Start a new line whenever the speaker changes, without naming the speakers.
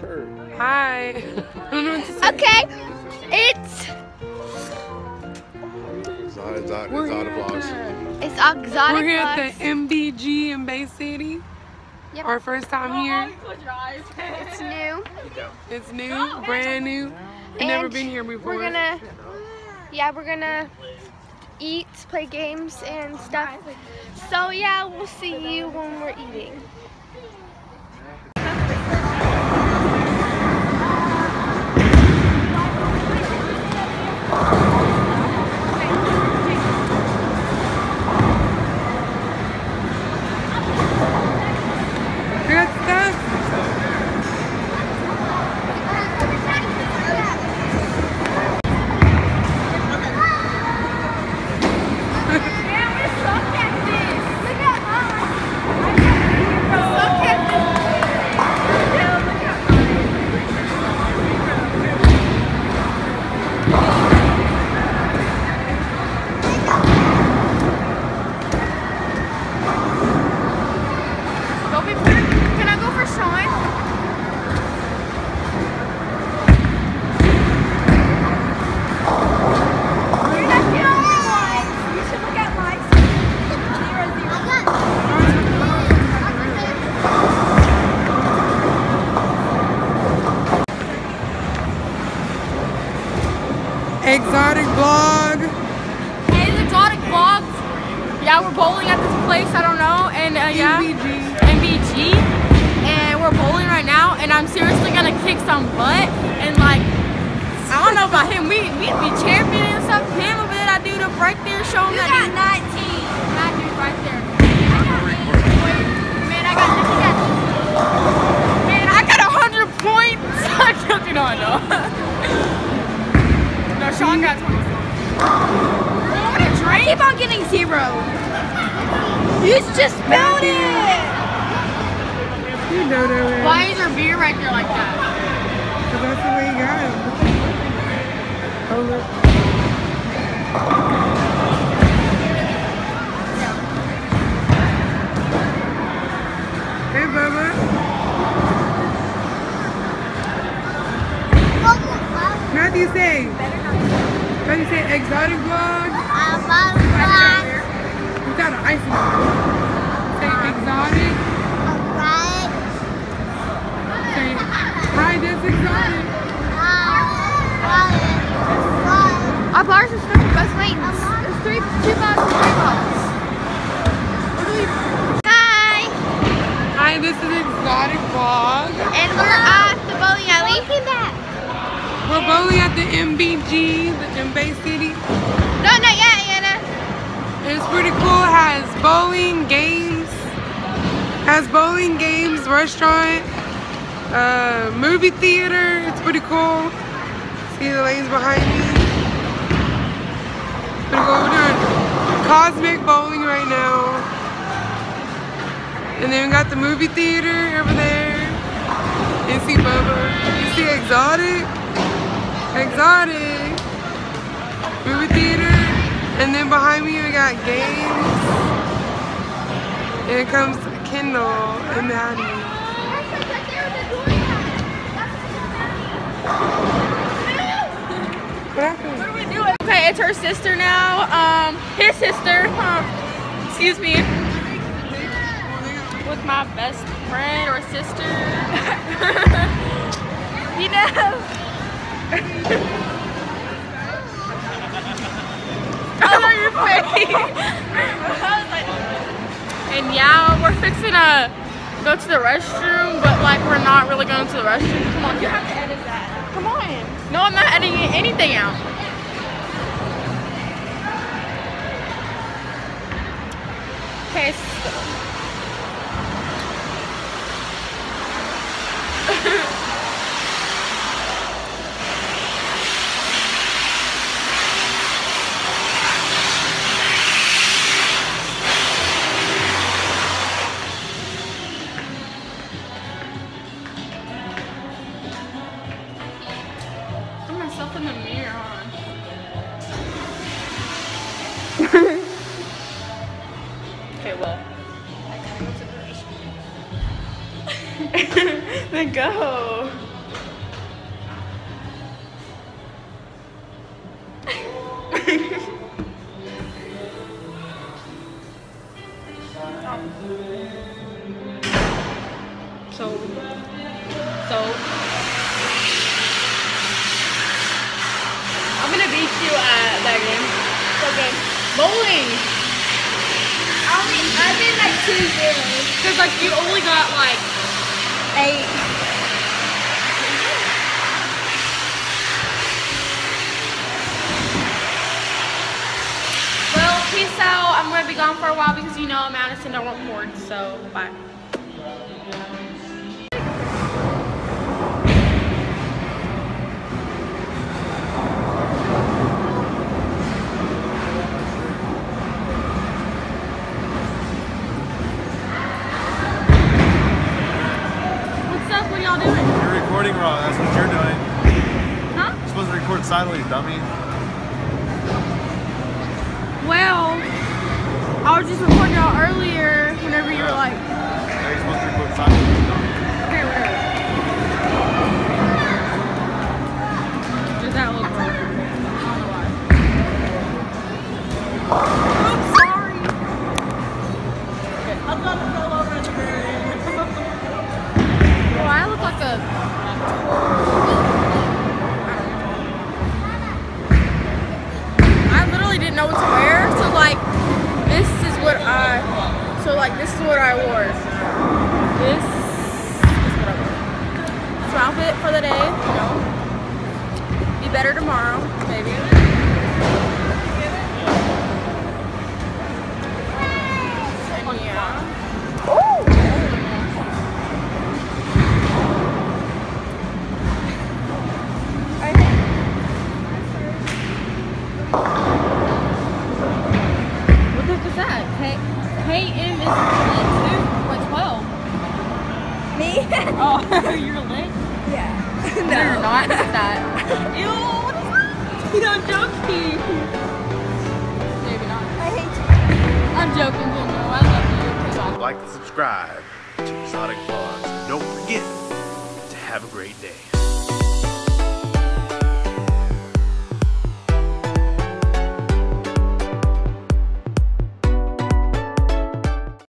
shirt.
Hi.
Okay, it's
Exotic, exotic,
We're
exotic
here,
vlogs.
at
it's exotic.
we're here at the MBG in Bay City.
Yep.
Our first time here.
It's new.
It's new, brand new. We've never been here before.
We're gonna, yeah, we're gonna eat, play games and stuff. So yeah, we'll see you when we're eating.
Yeah, we're bowling at this place. I don't know, and uh, yeah,
MBG.
MBG, and we're bowling right now. And I'm seriously gonna kick some butt. And like, I don't know about him. We we be champion and stuff. Him over there, that dude up right there, show him that dude. 19. That dude right there. Man, I got at that. Man, I got 100 points. No, I know. no, Sean got 20. Want a drink?
Keep on getting zero. You just spelled it.
You know that way.
Why is there beer right there like that?
'Cause that's the way you got it. Oh, look. Matthew say exotic vlog. We got an ice cream. Say exotic. Say hi, that's exotic.
Our bars are stuck with best mates. There's three, two bars and three balls. Hi,
Hi, this is exotic vlog.
and we're at the bowling alley.
We're bowling at the MBG the- in Bay City.
No, not yet, Anna.
It's pretty cool. It has bowling games. Has bowling games, restaurant, uh, movie theater. It's pretty cool. See the lanes behind me. Pretty cool. We're doing cosmic bowling right now. And then we got the movie theater over there. You see Bubba. You see Exotic. Exotic. Movie theater. And then behind me we got games. And it comes Kendall and Maddie. What happened?
What are we doing? Okay, it's her sister now. Um, his sister. Excuse me. With my best friend or sister. you know. and yeah, we're fixing to go to the restroom, but like we're not really going to the restroom. Come on, you have to edit that. Come on. No, I'm not editing anything out. Okay. So. Myself in the mirror, huh? okay, well. then go. Bowling!
I only, I did like two zeros.
Cause like you only got like
Eight.
Well, peace out. I'm gonna be gone for a while because you know Madison don't record, so bye.
Recording wrong. That's what you're doing.
Huh?
You're supposed to record sideways, dummy.
Well, I was just recording y'all earlier whenever you were like,
Yeah, you're supposed to record sideways, dummy.
okay, whatever. Does that look wrong? I don't know why. Oops, sorry. Okay, I'm gonna go over the Well, I look like a. I literally didn't know what to wear, so like, this is what I. So like, this is what I wore. This
Me?
Oh, you're lit?
yeah.
No, you're not. That. Ew, what is that? You I'm joking. Maybe not.
I hate you.
I'm joking, Daniel. I love you.
Like and subscribe to Exotic Vlogs. Don't forget to have a great day.